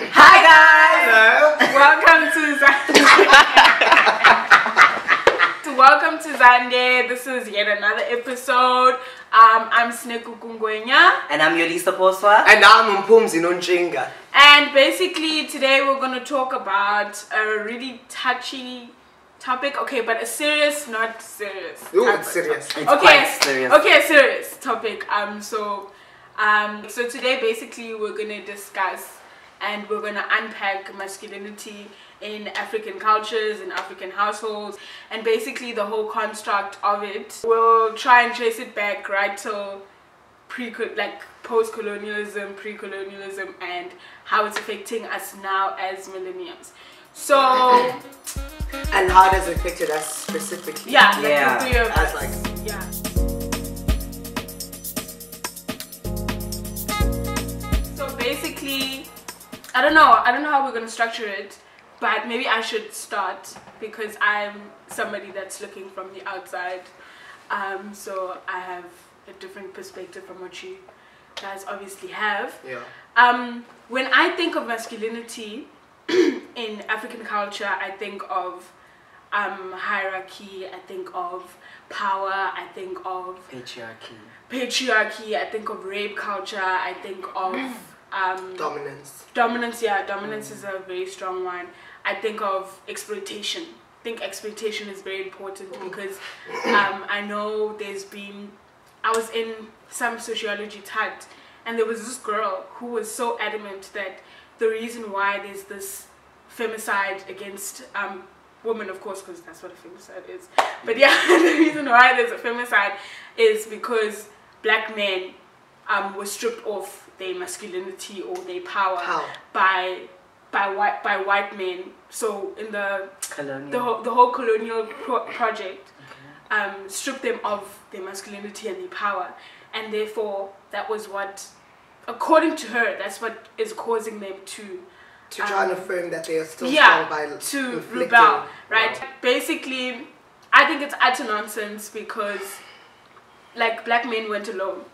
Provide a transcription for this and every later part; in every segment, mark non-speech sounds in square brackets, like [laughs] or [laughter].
Hi guys! Hello. Welcome to Zande. [laughs] Welcome to Zande. This is yet another episode. Um, I'm Sneku Kungwenya. And I'm Yolisa Poswa. And I'm Mphumzi Nonchinga. And basically today we're going to talk about a really touchy topic. Okay, but a serious, not serious. Ooh, type it's serious. topic. It's okay, quite serious. Okay, serious topic. Um, so, um, so today basically we're gonna discuss and we're gonna unpack masculinity in African cultures in African households and basically the whole construct of it. We'll try and trace it back right till pre like post-colonialism, pre-colonialism, and how it's affecting us now as millennials. So And how does it affect us specifically? yeah, like Yeah. the three of As like- I don't know. I don't know how we're gonna structure it, but maybe I should start because I'm somebody that's looking from the outside. Um, so I have a different perspective from what you guys obviously have. Yeah. Um, when I think of masculinity [clears throat] in African culture, I think of um, hierarchy, I think of power, I think of Patriarchy. patriarchy, I think of rape culture, I think of [clears throat] um, Dominance. dominance. Yeah, dominance is a very strong one. I think of exploitation. I think exploitation is very important because um, I know there's been. I was in some sociology tat, and there was this girl who was so adamant that the reason why there's this femicide against um, women, of course, because that's what a femicide is. But yeah, [laughs] the reason why there's a femicide is because black men um, were stripped of their masculinity or their power How? by by white by white men. So in the Colonial. the whole, the whole colonial pro- project um, stripped them of their masculinity and their power, and therefore that was what, according to her, that's what is causing them to To try and Um, affirm that they are still yeah strong by to inflicting- rebel, right? Wow. Basically, I think it's utter nonsense because, like, black men went alone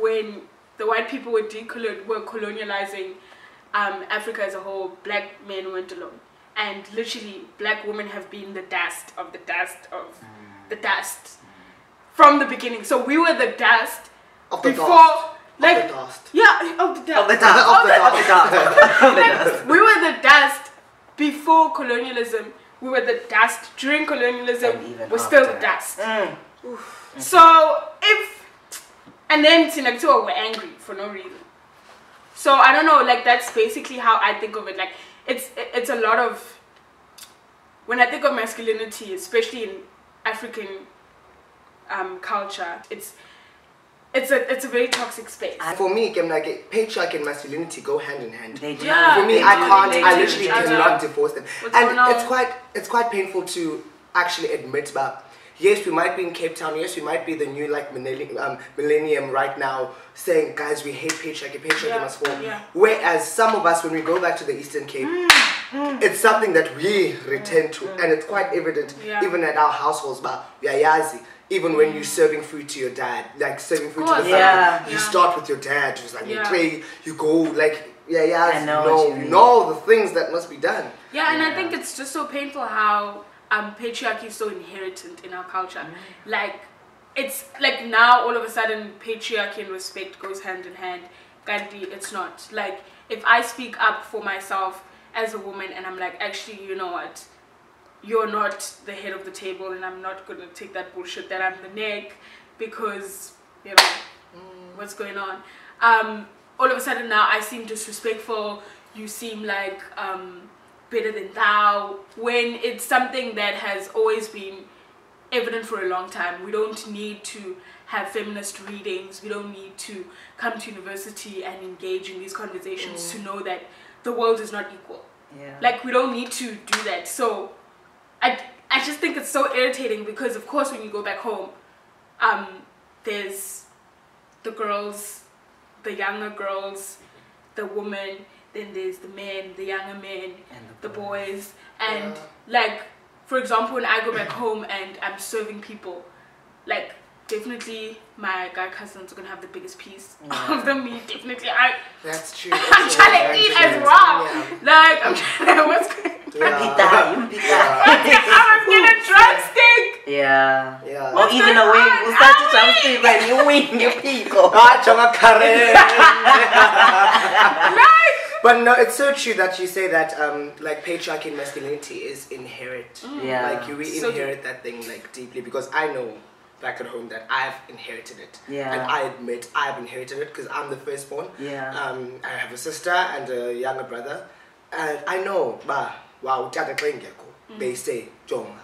when the white people were decolon were colonializing um, Africa as a whole. Black men went alone, and literally, black women have been the dust of the dust of the dust from the beginning. So we were the dust Of the before, dust. like, of the dust. yeah, of the dust. Of the dust. Of the Of the dust. Of [laughs] we were the dust before colonialism. We were the dust during colonialism. We're still the dust. Mm. So if and then Tinaktua were angry for no reason. So I don't know. Like that's basically how I think of it. Like it's it's a lot of when I think of masculinity, especially in African um, culture, it's it's a it's a very toxic space. For me, again, like patriarchy and masculinity go hand in hand. They do. Yeah. For me, They I do, can't. they I literally I cannot divorce them. What's and it's quite. It's quite painful to actually admit. But yes, we might be in Cape Town. Yes, we might be the new like millennium, um, millennium right now, saying, guys, we hate patriarchy. Patriarchy Yeah, must fall. yeah. Whereas some of us, when we go back to the Eastern Cape, mm, mm. it's something that we return to, mm, and it's quite evident Yeah. even at our households. But we are yazi. Even when you're serving food to your dad, like serving food to the family, Yeah. you Yeah. start with your dad. Who's like, you pray, you go, like, yeah, yeah, I know know, you you know the things that must be done. Yeah, and I think it's just so painful how um, patriarchy is so inherited in our culture. Like, it's like now all of a sudden patriarchy and respect goes hand in hand. Gandhi, it's not. Like, if I speak up for myself as a woman and I'm like, actually, you know what? You're not the head of the table, and I'm not gonna take that bullshit that I'm the neck because, you know, what's going on. Um, all of a sudden now I seem disrespectful. You seem like um, better than thou. When it's something that has always been evident for a long time. We don't need to have feminist readings. We don't need to come to university and engage in these conversations to know that the world is not equal. Yeah. Like we don't need to do that. So I I just think it's so irritating because of course when you go back home, um, there's the girls, the younger girls, the women, then there's the men, the younger men, and the, the boys, and yeah. like for example, when I go back home and I'm serving people, like definitely my guy cousins are gonna have the biggest piece yeah. of the meat. Definitely, I. That's true. [laughs] I'm trying to eat true. as well. Yeah. Like I'm trying to. [laughs] What's going yeah. [laughs] I'm gonna drumstick. Yeah. Yeah. Or even a wing. We'll start to drumstick, but you wing your people. Ah, chonga kare. Like, But no, it's so true that you say that um, like patriarchy and masculinity is inherent. Yeah. Like you we So inherit that thing like deeply because I know back at home that I've inherited it. Yeah. And I admit I've inherited it because I'm the firstborn. Yeah. Um, I have a sister and a younger brother. And I know, ba, wow, utata xa engekho, they say, jonga,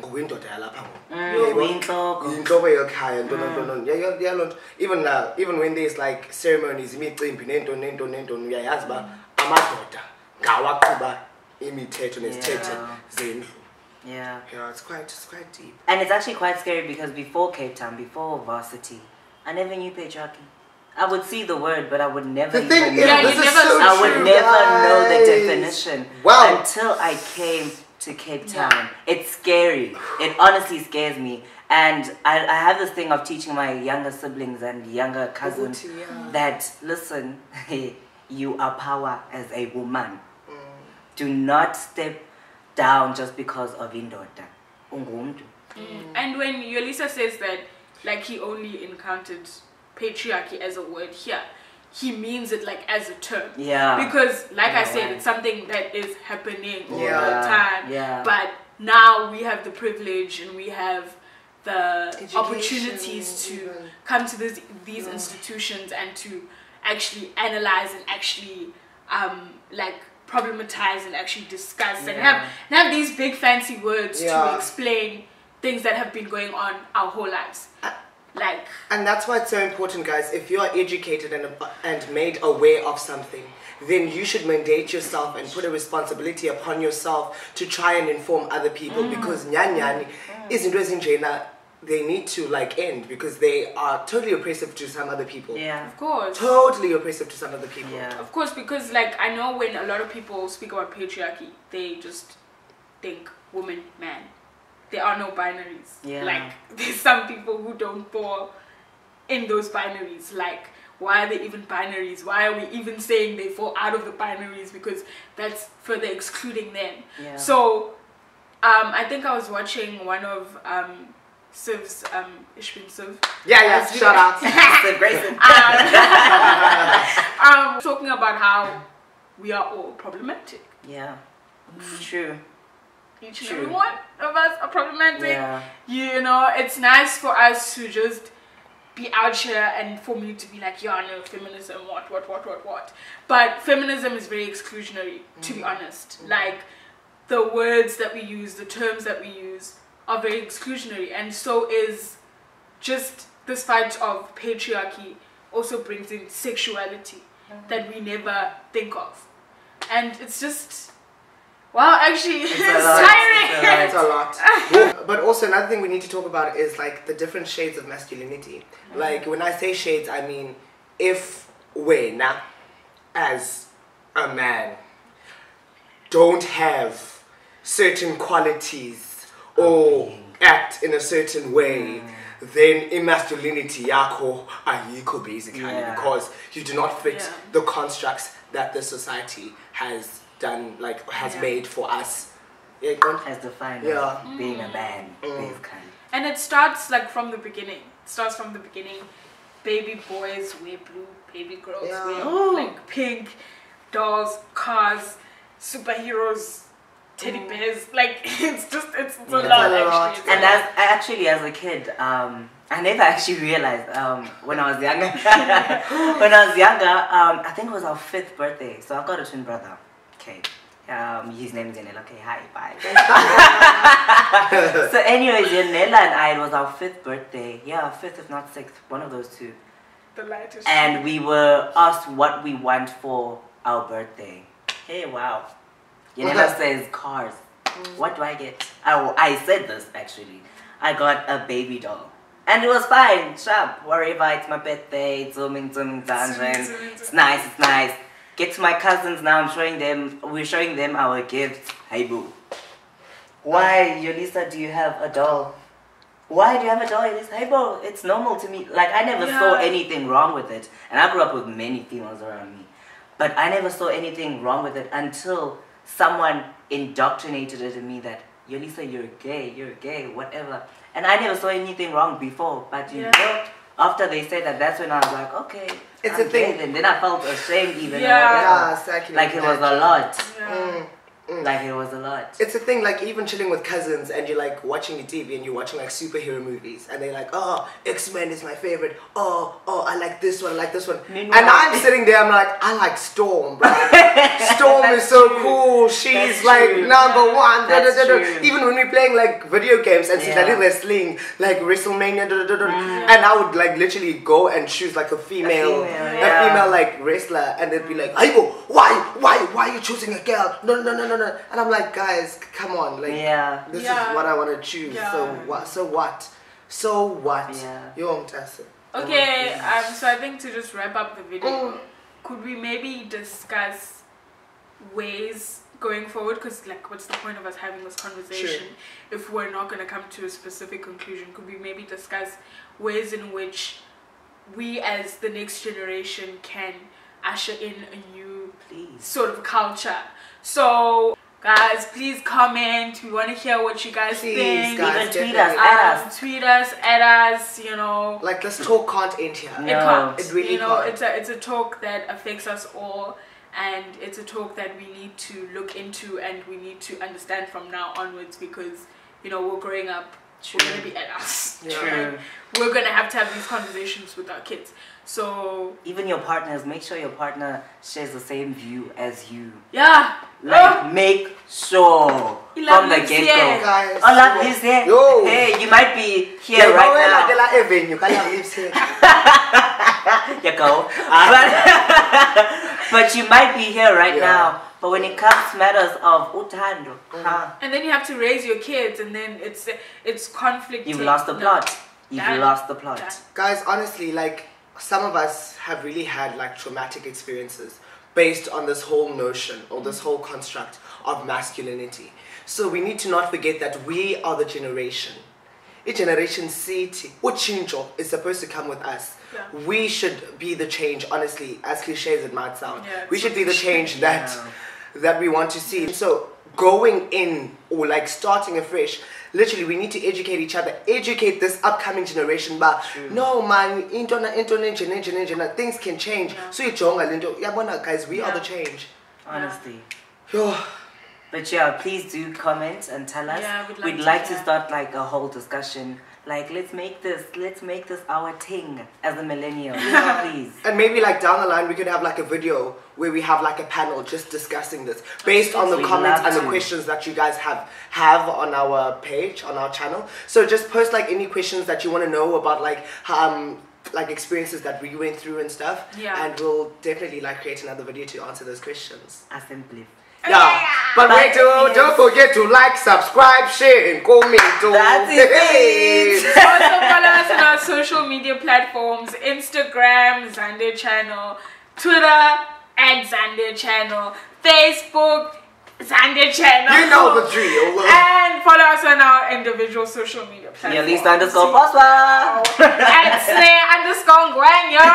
ngokuyindoda yalapha ngoku." Mm, Yebo? uyintloko. yintloko yekhaya ntoni ntoni ntoni Yeah, yeah, yeah, loo nto even uh, even when there's like ceremonies imicimbi neentoni neentoni neentoni uyayazi uba amadoda ngawaqhuba imithetho nezithethe Yeah. zendlu Yeah. yeah it's quite it's quite deep And it's actually quite scary because before Cape Town, before varsity, I never knew patriarchy. I would see the word, but I would never the thing even is Yeah, this you is never- so I would true, never know the definition wow until I came to Cape Yeah. Town. It's scary. It honestly scares me. And I, I have this thing of teaching my younger siblings and younger cousins Ukuthi, yeah. that listen, [laughs] you are power as a woman. Mm. Do not step down just because of indoda. Ungumuntu. and when Yolisa says that, like he only encountered patriarchy as a word here, he means it like as a term. Yeah. Because, like I said, it's something that is happening all Yeah. the time. Yeah. But now we have the privilege and we have the Education, opportunities to even. come to this, these Yeah. institutions and to actually analyze and actually um, like problematize and actually discuss and have and have these big fancy words to explain things that have been going on our whole lives. Uh, Like And that's why it's so important, guys. If you are educated and, and made aware of something, then you should mandate yourself and put a responsibility upon yourself to try and inform other people because nyanyani izinto ezinjena they need to like end because they are totally oppressive to some other people. Yeah. of course. Totally oppressive to some other people. Yeah. Of course, because like I know when a lot of people speak about patriarchy, they just think woman, man. There are no binaries. Yeah. Like [laughs] there's some people who don't fall in those binaries. Like why are they even binaries? Why are we even saying they fall out of the binaries? Because that's further excluding them. Yeah. So um, I think I was watching one of um, Siv's um, Ich Bin Siv. Yeah, yeah, As shout out. [laughs] Sid Grayson. [laughs] um, talking about how we are all problematic. Yeah. True. Each and every one of us are problematic. Yeah. You know, it's nice for us to just be out here and for me to be like, yeah, no, feminism, what, what, what, what, what. But feminism is very exclusionary, to be honest. Like, the words that we use, the terms that we use are very exclusionary. And so is just this fight of patriarchy also brings in sexuality mm-hmm. that we never think of. And it's just, wow, actually, it's, a lot, tiring. [laughs] it's a lot. It's a lot. but also another thing we need to talk about is like the different shades of masculinity. Mm-hmm. Like when I say shades, I mean if Wena, as a man, don't have certain qualities or act in a certain way, then emasculinity yakho ayikho basically Yeah. because you do not fit Yeah. the constructs that the society has done like has Yeah. made for us. Yeah, go- As defined Yeah. as being a man, Mm. basically. And it starts like from the beginning. It starts from the beginning. Baby boys wear blue, baby girls Yeah. wear Ooh. like pink, dolls, cars, superheroes, teddy Mm. bears. Like [laughs] it's just it's, it's Yeah. a lot a lot. actually. It's a And lot. as actually as a kid, um, I never actually realized um, when I was younger. [laughs] when I was younger, um, I think it was our fifth birthday. So I've got a twin brother. Okay. Um, his name is Yanela. Okay, hi, bye. [laughs] so, anyways, Yanela and I, it was our fifth birthday. Yeah, fifth, if not sixth, one of those two. the lightest. And we were asked what we want for our birthday. Hey, wow. Yanela says cars. What do I get? Oh, I said this actually. I got a baby doll. And it was fine, sharp, whatever, it's my birthday, zooming, zooming, dungeon. zooming, It's nice, it's nice. Get to my cousins now, I'm showing them, we're showing them our gifts. Hey boo. Why, Yolisa, do you have a doll? Why do you have a doll? Yolisa? Hey boo, it's normal to me. Like, I never saw anything wrong with it. And I grew up with many females around me. But I never saw anything wrong with it until someone indoctrinated it in me that Yolisa, you're gay, you're gay, whatever. and I never saw anything wrong before. But you Yeah. know, after they said that, that's when I was like, okay, It's I'm a thing. gay then. Then I felt ashamed even. Yeah. more. Yes, I can Like it was a lot. Yeah. Mm, mm. Like it was a lot. It's a thing like even chilling with cousins and you're like watching the TV and you're watching like superhero movies and they're like, oh, X Men is my favorite. Oh, oh, I like this one, I like this one. Meanwhile- And I'm sitting there, I'm like, I like Storm, bro. [laughs] Storm is so cool. She's That's like true. number one. da, da, da. Even when we're playing like video games and she's Yeah. like wrestling, like WrestleMania, da. and I would like literally go and choose like a female, female, a female like wrestler, and they'd be like, Aibo, why, why, why are you choosing a girl? No, no, no, no, no. And I'm like, guys, come on, like, Yeah. this Yeah. is what I want to choose. Yeah. So what? So what? So what? Yeah. You won't test it. Okay, um, so I think to just wrap up the video, Mm. could we maybe discuss ways going forward? Because, like, what's the point of us having this conversation if we're not going to come to a specific conclusion? Could we maybe discuss ways in which we, as the next generation, can usher in a new Please. sort of culture? So, guys, please comment. We want to hear what you guys Please, think. guys, Even tweet definitely. us. Add Um, tweet us, add us, you know. Like, let's talk end here. No. It can't. It really you know, can't. it's a it's a talk that affects us all, and it's a talk that we need to look into and we need to understand from now onwards because you know we're growing up. We're gonna be adults. [laughs] Yeah. True. We're gonna have to have these conversations with our kids. So Even your partners, make sure your partner shares the same view as you. yeah. Like, Oh, make sure He love from the get go. Eh? Guys. Oh, love lives here. Yo. Hey, you might be here Yeah, right right now. De la Evan, you can have lips here. you go. Uh, [laughs] but, [laughs] but you might be here right Yeah. now. But when it comes to matters of utando, Mm. huh, And then you have to raise your kids, and then it's it's conflict. you've lost the plot. You've Done. lost the plot. Done. Guys, honestly, like some of us have really had like traumatic experiences based on this whole notion or this whole construct of masculinity. So we need to not forget that we are the generation. A generation city, Uchincho is supposed to come with us. Yeah. We should be the change, honestly, as cliche as it might sound. Yeah, we should be the [laughs] change that Yeah. That we want to see. So going in or like starting afresh, literally we need to educate each other, educate this upcoming generation. But True. no man, into na into na into na into na into na, things can change. Yeah. So you jonga lento, yabona guys, we are the change. Honestly. Yo, But yeah, please do comment and tell us. Yeah, we'd like we'd to like to start like a whole discussion. Like, let's make this, let's make this our thing as a millennial. [laughs] please. and maybe like down the line we could have like a video where we have like a panel just discussing this based on the We'd comments and the to. questions that you guys have have on our page on our channel. So just post like any questions that you want to know about like um like experiences that we went through and stuff. Yeah. And we'll definitely like create another video to answer those questions. Assembly. Yeah. But But wait, oh, don't, don't forget to like, subscribe, share, and comment. oh. That's [laughs] it. Also follow us on our social media platforms Instagram, Zande Channel, Twitter, at Zande Channel, Facebook, Zande Channel. You know the drill. And follow us on our individual social media platforms. Yolisa underscore Poswa. At Slay underscore Ngwenya.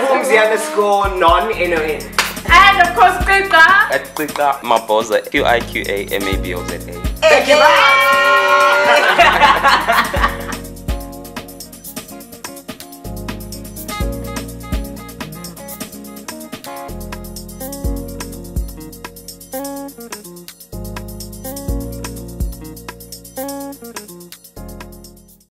Mphumzi underscore non-NON. And of course, Qiqa. At Qiqa Maboza, Q I Q A M A B O Z A. Thank you. Bye. [laughs]